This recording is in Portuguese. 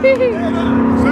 Yeah.